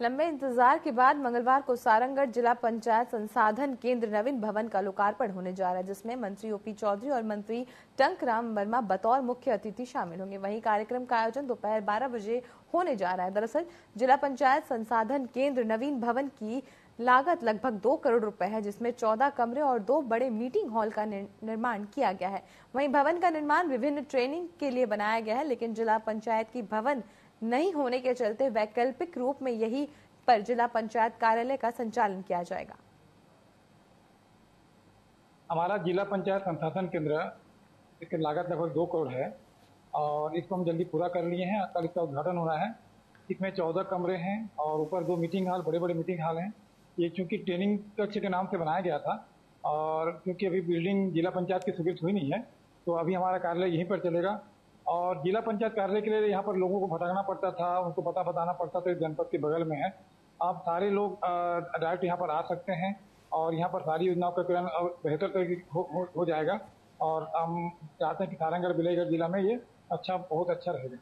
लंबे इंतज़ार के बाद मंगलवार को सारंगढ़ जिला पंचायत संसाधन केंद्र नवीन भवन का लोकार्पण होने जा रहा है, जिसमें मंत्री ओपी चौधरी और मंत्री टंकराम वर्मा बतौर मुख्य अतिथि शामिल होंगे। वहीं कार्यक्रम का आयोजन दोपहर 12 बजे होने जा रहा है। दरअसल, जिला पंचायत संसाधन केंद्र नवीन भवन की लागत लगभग दो करोड़ रुपए है, जिसमें चौदह कमरे और दो बड़े मीटिंग हॉल का निर्माण किया गया है। वहीं भवन का निर्माण विभिन्न ट्रेनिंग के लिए बनाया गया है, लेकिन जिला पंचायत की भवन नहीं होने के चलते वैकल्पिक रूप में यही पर जिला पंचायत कार्यालय का संचालन किया जाएगा। हमारा जिला पंचायत संसाधन केंद्र इसकी लागत लगभग दो करोड़ है और इसको हम जल्दी पूरा कर लिए हैं। कल इसका उद्घाटन हो रहा है। इसमें चौदह कमरे हैं और ऊपर दो मीटिंग हॉल बड़े बड़े मीटिंग हॉल हैं। ये चूँकि ट्रेनिंग कक्ष के नाम से बनाया गया था और क्योंकि अभी बिल्डिंग जिला पंचायत की स्वीकृत हुई नहीं है तो अभी हमारा कार्यालय यहीं पर चलेगा। और जिला पंचायत कार्यालय के लिए यहाँ पर लोगों को भटकना पड़ता था उनको पता बताना पड़ता था जनपद के बगल में है। आप सारे लोग डायरेक्ट यहाँ पर आ सकते हैं और यहाँ पर सारी योजनाओं का क्रियान बेहतर तरीके हो, हो, हो जाएगा। और हम चाहते हैं कि सारंगढ़ बिलेगढ़ जिला में ये अच्छा बहुत अच्छा रहेगा।